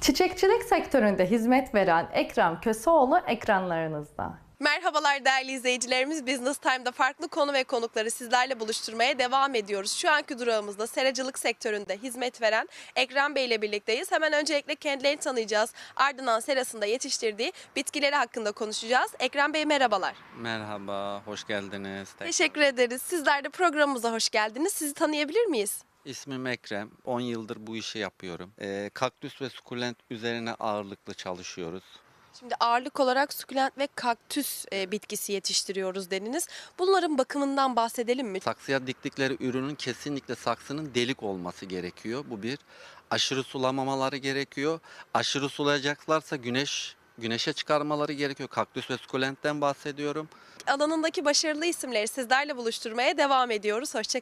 Çiçekçilik sektöründe hizmet veren Ekrem Köseoğlu ekranlarınızda. Merhabalar değerli izleyicilerimiz. Business Time'da farklı konu ve konukları sizlerle buluşturmaya devam ediyoruz. Şu anki durağımızda seracılık sektöründe hizmet veren Ekrem Bey ile birlikteyiz. Hemen öncelikle kendilerini tanıyacağız. Ardından serasında yetiştirdiği bitkileri hakkında konuşacağız. Ekrem Bey merhabalar. Merhaba, hoş geldiniz. Tekrar. Teşekkür ederiz. Sizler de programımıza hoş geldiniz. Sizi tanıyabilir miyiz? İsmim Ekrem. 10 yıldır bu işi yapıyorum. Ee, kaktüs ve sukulent üzerine ağırlıklı çalışıyoruz. Şimdi ağırlık olarak sukulent ve kaktüs e, bitkisi yetiştiriyoruz dediniz. Bunların bakımından bahsedelim mi? Saksıya diktikleri ürünün kesinlikle saksının delik olması gerekiyor. Bu bir. Aşırı sulamamaları gerekiyor. Aşırı sulayacaklarsa güneş güneşe çıkarmaları gerekiyor. Kaktüs ve sukulentten bahsediyorum. Alanındaki başarılı isimleri sizlerle buluşturmaya devam ediyoruz. Hoşçakalın.